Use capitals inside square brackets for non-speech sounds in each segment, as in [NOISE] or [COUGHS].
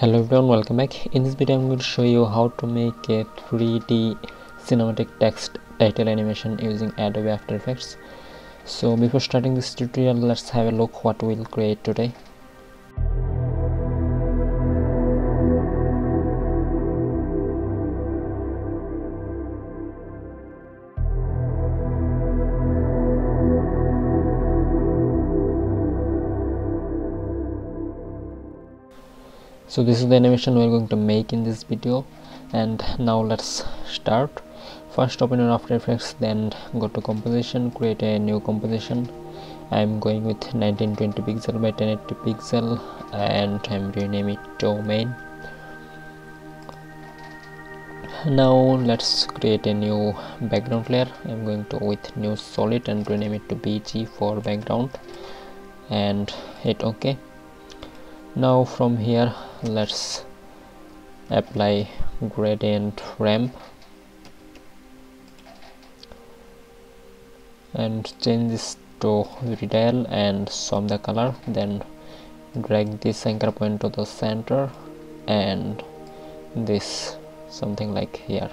hello everyone welcome back. In this video i'm going to show you how to make a 3d cinematic text title animation using adobe after effects. So before starting this tutorial let's have a look what we'll create today so this is the animation we're going to make in this video. And now let's start. First open your after effects then go to composition create a new composition. I'm going with 1920 pixel by 1080 pixel and i'm rename it domain. Now let's create a new background layer. I'm going to with new solid and rename it to bg for background. And hit ok. Now from here let's apply gradient ramp and change this to radial and sum the color then drag this anchor point to the center and this something like here.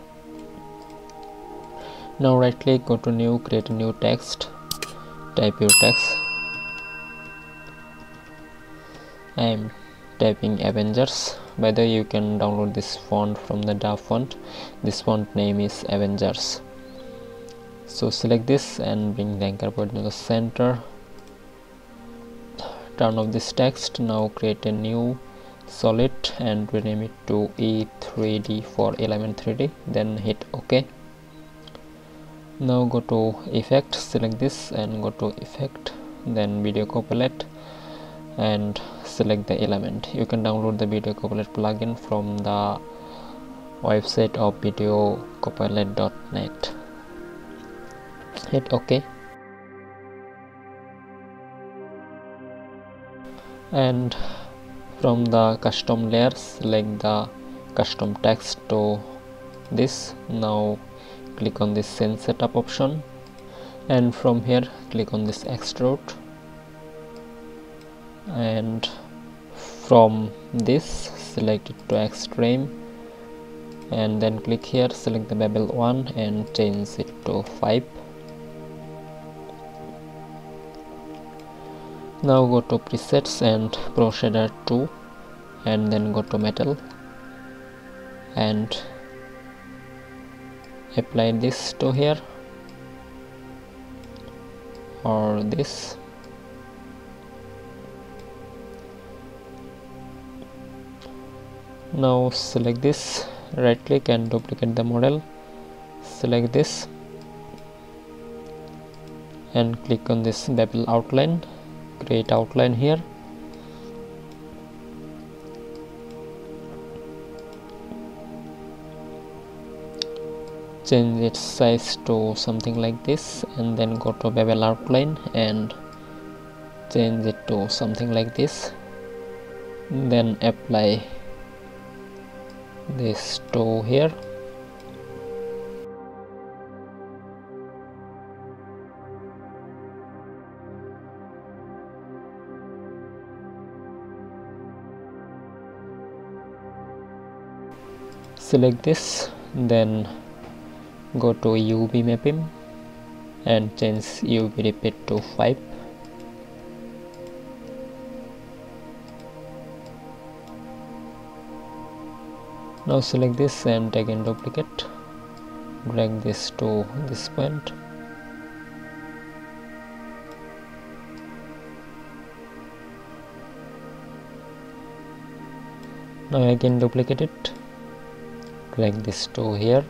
Now right click go to new create a new text type your text. I am typing Avengers. By the way you can download this font from the dafont this font name is Avengers. So select this and bring the anchor point to the center. Turn off this text. Now create a new solid and rename it to E3D for element 3D then hit OK. Now go to effect. Select this and go to effect. Then video copilot and select the element. You can download the video copilot plugin from the website of Video videocopilot.net hit ok. And from the custom layers select the custom text to this. Now click on this scene setup option. And from here click on this extrude and from this select it to extreme. And then click here select the bevel 1 and change it to 5 now go to presets and pro shader 2 and then go to metal. And apply this to here. Or this now select this right click and duplicate the model. Select this and click on this bevel outline. Create outline here. Change its size to something like this and then go to bevel outline and change it to something like this. Then apply this toe here. Select this then go to UV mapping and change UV repeat to 5 now select this and again duplicate. Drag this to this point. Now again duplicate it. Drag this to here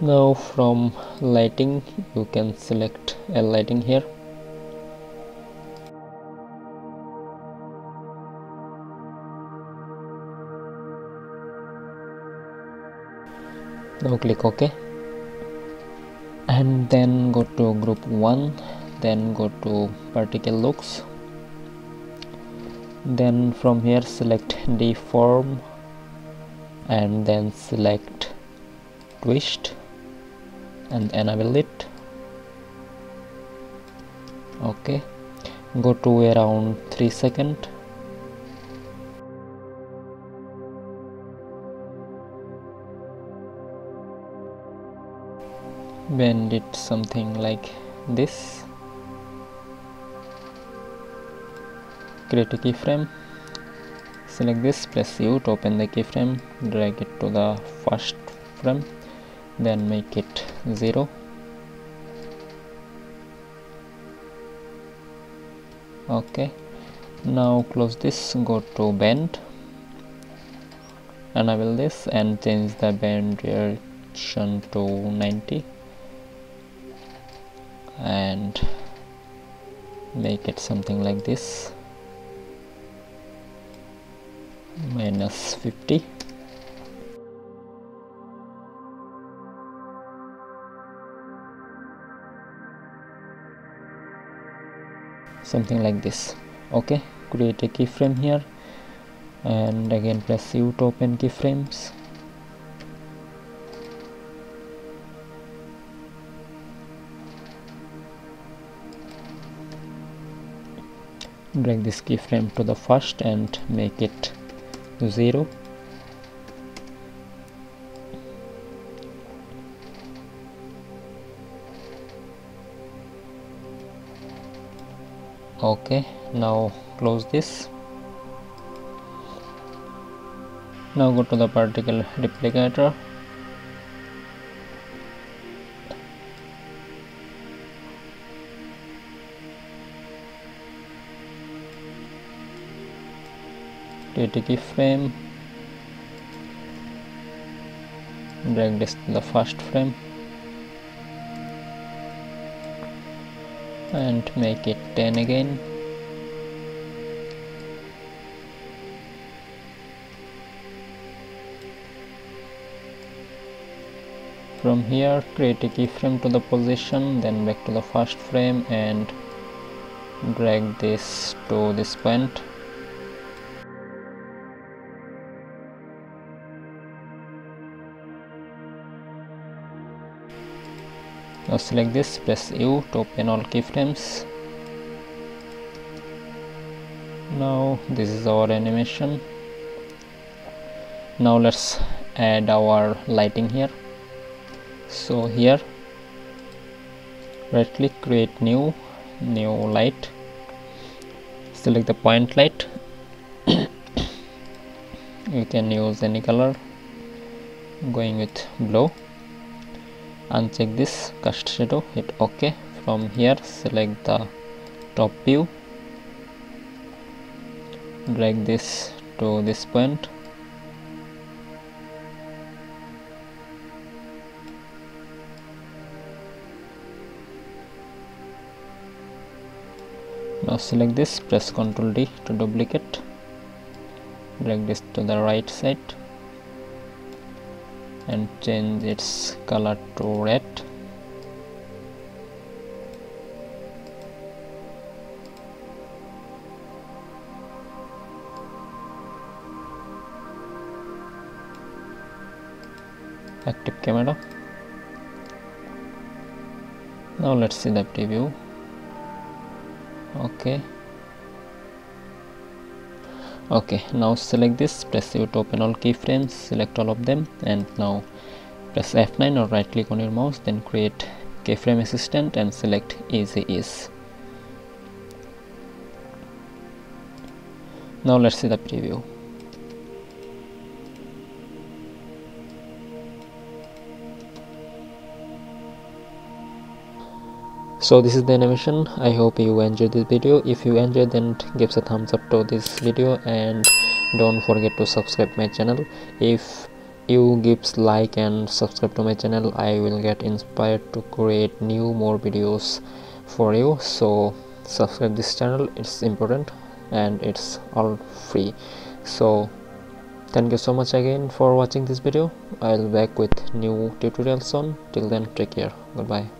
now from lighting you can select a lighting here. Now click ok. And then go to group 1 then go to particle looks. Then from here select deform and then select twist and enable it. Okay. Go to around 3 second. Bend it something like this. Create a keyframe. Select this press u to open the keyframe. Drag it to the first frame. Then make it 0 okay. Now close this go to bend. Enable this and change the bend direction to 90 and make it something like this. Minus 50 something like this. Okay create a keyframe here. And again press U to open keyframes. Drag this keyframe to the first and make it 0 okay now close this. Now go to the particle replicator. Create a keyframe. Drag this to the first frame and make it 10 again. From here create a keyframe to the position then back to the first frame and drag this to this point now select this press u to open all keyframes. Now this is our animation. Now let's add our lighting here. So here right click create new new light. Select the point light. [COUGHS] You can use any color. Going with blue uncheck this cast shadow. Hit ok. From here select the top view. Drag this to this point. Now select this. Press ctrl d to duplicate. Drag this to the right side and change its color to red. Active camera. Now let's see the preview. Okay okay now select this press to open all keyframes select all of them and now press F9 or right click on your mouse then create keyframe assistant and select easy ease now let's see the preview so this is the animation. I hope you enjoyed this video. If you enjoyed then give a thumbs up to this video and don't forget to subscribe my channel. If you gives like and subscribe to my channel i will get inspired to create new more videos for you. So subscribe this channel. It's important and it's all free. So thank you so much again for watching this video. I'll back with new tutorials on till then take care. Goodbye